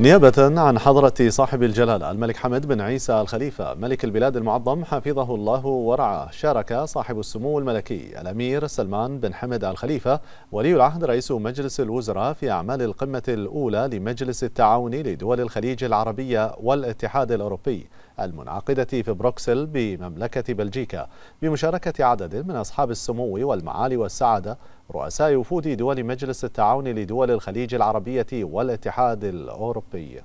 نيابة عن حضرة صاحب الجلالة الملك حمد بن عيسى الخليفة. ملك البلاد المعظم حفظه الله ورعاه. شارك صاحب السمو الملكي الأمير سلمان بن حمد الخليفة ولي العهد رئيس مجلس الوزراء في أعمال القمة الأولى لمجلس التعاون لدول الخليج العربية والاتحاد الأوروبي. المنعقدة في بروكسل بمملكة بلجيكا بمشاركة عدد من أصحاب السمو والمعالي والسعادة رؤساء وفود دول مجلس التعاون لدول الخليج العربية والاتحاد الأوروبي.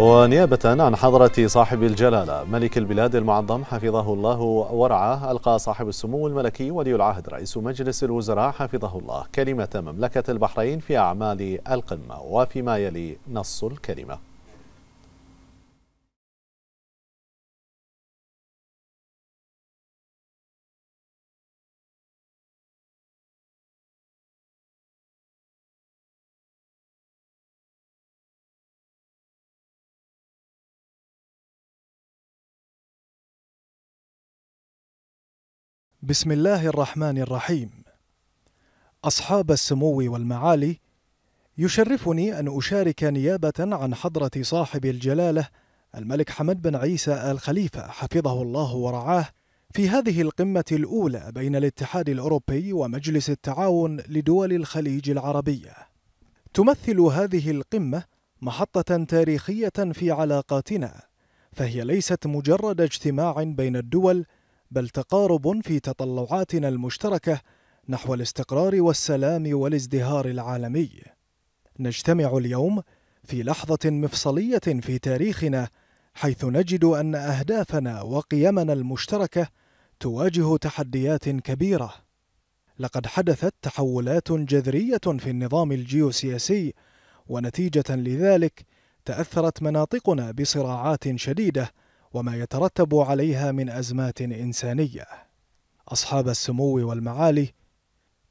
ونيابة عن حضرة صاحب الجلالة ملك البلاد المعظم حفظه الله ورعاه ألقى صاحب السمو الملكي ولي العهد رئيس مجلس الوزراء حفظه الله. كلمة مملكة البحرين في أعمال القمة وفيما يلي نص الكلمة. بسم الله الرحمن الرحيم أصحاب السمو والمعالي يشرفني أن أشارك نيابة عن حضرة صاحب الجلالة الملك حمد بن عيسى الخليفة حفظه الله ورعاه في هذه القمة الأولى بين الاتحاد الأوروبي ومجلس التعاون لدول الخليج العربية. تمثل هذه القمة محطة تاريخية في علاقاتنا، فهي ليست مجرد اجتماع بين الدول بل تقارب في تطلعاتنا المشتركة نحو الاستقرار والسلام والازدهار العالمي. نجتمع اليوم في لحظة مفصلية في تاريخنا حيث نجد أن أهدافنا وقيمنا المشتركة تواجه تحديات كبيرة. لقد حدثت تحولات جذرية في النظام الجيوسياسي ونتيجة لذلك تأثرت مناطقنا بصراعات شديدة وما يترتب عليها من أزمات إنسانية. أصحاب السمو والمعالي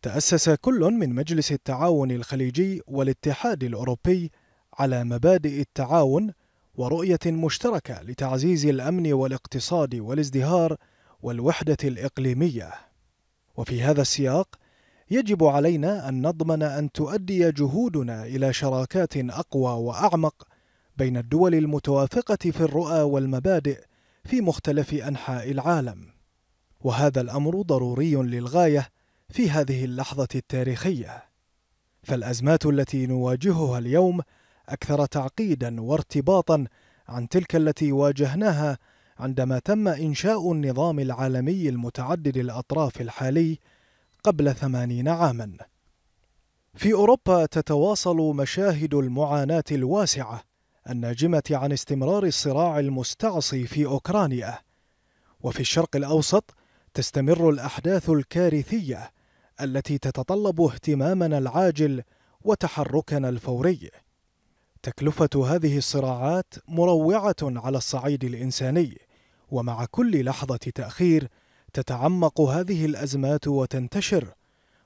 تأسس كل من مجلس التعاون الخليجي والاتحاد الأوروبي على مبادئ التعاون ورؤية مشتركة لتعزيز الأمن والاقتصاد والازدهار والوحدة الإقليمية. وفي هذا السياق يجب علينا أن نضمن أن تؤدي جهودنا إلى شراكات أقوى وأعمق بين الدول المتوافقة في الرؤى والمبادئ في مختلف أنحاء العالم. وهذا الأمر ضروري للغاية في هذه اللحظة التاريخية. فالأزمات التي نواجهها اليوم أكثر تعقيدا وارتباطا عن تلك التي واجهناها عندما تم إنشاء النظام العالمي المتعدد الأطراف الحالي قبل ثمانين عاما. في أوروبا تتواصل مشاهد المعاناة الواسعة الناجمة عن استمرار الصراع المستعصي في أوكرانيا. وفي الشرق الأوسط تستمر الأحداث الكارثية التي تتطلب اهتمامنا العاجل وتحركنا الفوري. تكلفة هذه الصراعات مروعة على الصعيد الإنساني ومع كل لحظة تأخير تتعمق هذه الأزمات وتنتشر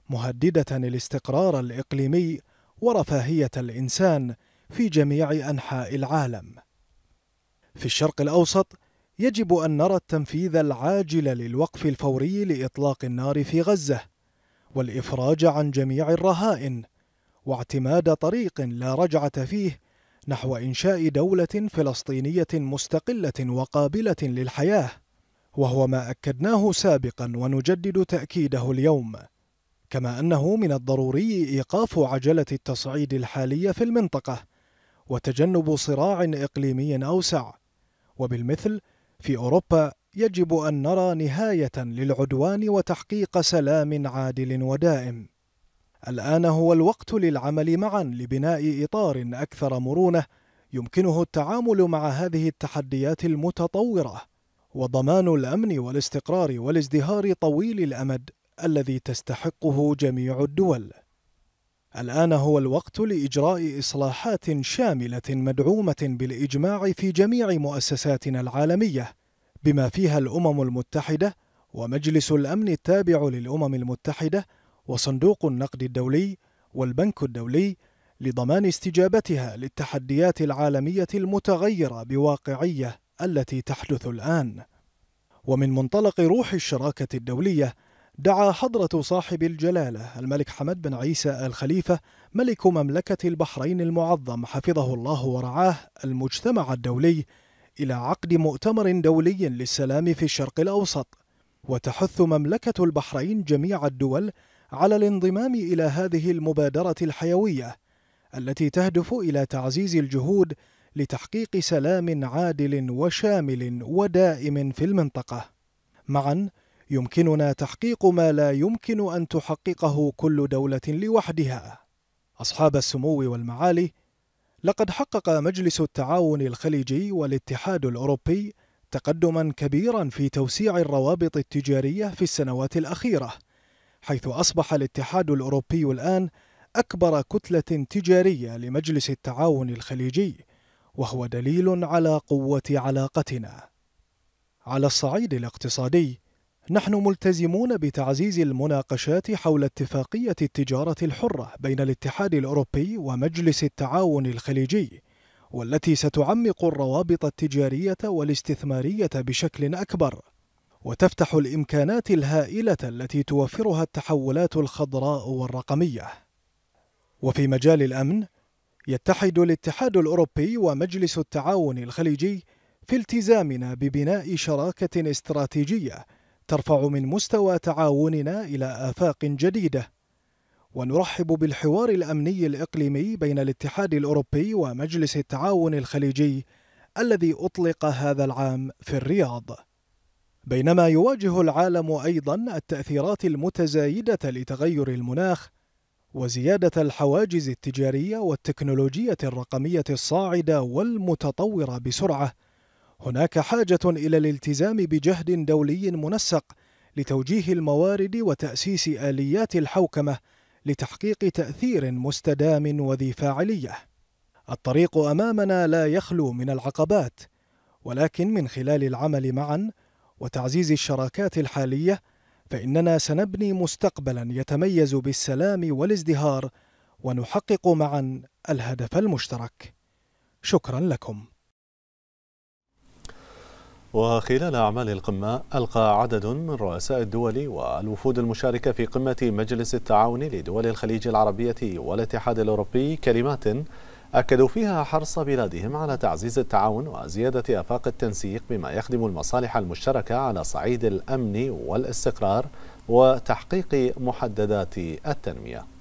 مهددة الاستقرار الإقليمي ورفاهية الإنسان في جميع أنحاء العالم. في الشرق الأوسط يجب أن نرى التنفيذ العاجل للوقف الفوري لإطلاق النار في غزة والإفراج عن جميع الرهائن واعتماد طريق لا رجعة فيه نحو إنشاء دولة فلسطينية مستقلة وقابلة للحياة وهو ما أكدناه سابقا ونجدد تأكيده اليوم كما أنه من الضروري إيقاف عجلة التصعيد الحالية في المنطقة. وتجنب صراع إقليمي أوسع. وبالمثل في أوروبا يجب أن نرى نهاية للعدوان وتحقيق سلام عادل ودائم. الآن هو الوقت للعمل معا لبناء إطار أكثر مرونة يمكنه التعامل مع هذه التحديات المتطورة. وضمان الأمن والاستقرار والازدهار طويل الأمد الذي تستحقه جميع الدول. الآن هو الوقت لإجراء إصلاحات شاملة مدعومة بالإجماع في جميع مؤسساتنا العالمية بما فيها الأمم المتحدة ومجلس الأمن التابع للأمم المتحدة وصندوق النقد الدولي والبنك الدولي لضمان استجابتها للتحديات العالمية المتغيرة بواقعية التي تحدث الآن. ومن منطلق روح الشراكة الدولية دعا حضرة صاحب الجلالة الملك حمد بن عيسى الخليفة ملك مملكة البحرين المعظم حفظه الله ورعاه المجتمع الدولي إلى عقد مؤتمر دولي للسلام في الشرق الأوسط. وتحث مملكة البحرين جميع الدول على الانضمام إلى هذه المبادرة الحيوية التي تهدف إلى تعزيز الجهود لتحقيق سلام عادل وشامل ودائم في المنطقة. معا يمكننا تحقيق ما لا يمكن أن تحققه كل دولة لوحدها. أصحاب السمو والمعالي لقد حقق مجلس التعاون الخليجي والاتحاد الأوروبي تقدما كبيرا في توسيع الروابط التجارية في السنوات الأخيرة حيث أصبح الاتحاد الأوروبي الآن أكبر كتلة تجارية لمجلس التعاون الخليجي وهو دليل على قوة علاقتنا. على الصعيد الاقتصادي نحن ملتزمون بتعزيز المناقشات حول اتفاقية التجارة الحرة بين الاتحاد الأوروبي ومجلس التعاون الخليجي والتي ستعمق الروابط التجارية والاستثمارية بشكل أكبر. وتفتح الإمكانات الهائلة التي توفرها التحولات الخضراء والرقمية. وفي مجال الأمن يتحد الاتحاد الأوروبي ومجلس التعاون الخليجي في التزامنا ببناء شراكة استراتيجية ترفع من مستوى تعاوننا إلى آفاق جديدة. ونرحب بالحوار الأمني الإقليمي بين الاتحاد الأوروبي ومجلس التعاون الخليجي الذي أطلق هذا العام في الرياض. بينما يواجه العالم أيضا التأثيرات المتزايدة لتغير المناخ وزيادة الحواجز التجارية والتكنولوجية الرقمية الصاعدة والمتطورة بسرعة. هناك حاجة إلى الالتزام بجهد دولي منسق لتوجيه الموارد وتأسيس آليات الحوكمة لتحقيق تأثير مستدام وذي فاعلية. الطريق أمامنا لا يخلو من العقبات، ولكن من خلال العمل معا وتعزيز الشراكات الحالية فإننا سنبني مستقبلا يتميز بالسلام والازدهار ونحقق معا الهدف المشترك. شكرا لكم. وخلال أعمال القمة ألقى عدد من رؤساء الدول والوفود المشاركة في قمة مجلس التعاون لدول الخليج العربية والاتحاد الأوروبي كلمات أكدوا فيها حرص بلادهم على تعزيز التعاون وزيادة آفاق التنسيق بما يخدم المصالح المشتركة على صعيد الأمن والاستقرار وتحقيق محددات التنمية.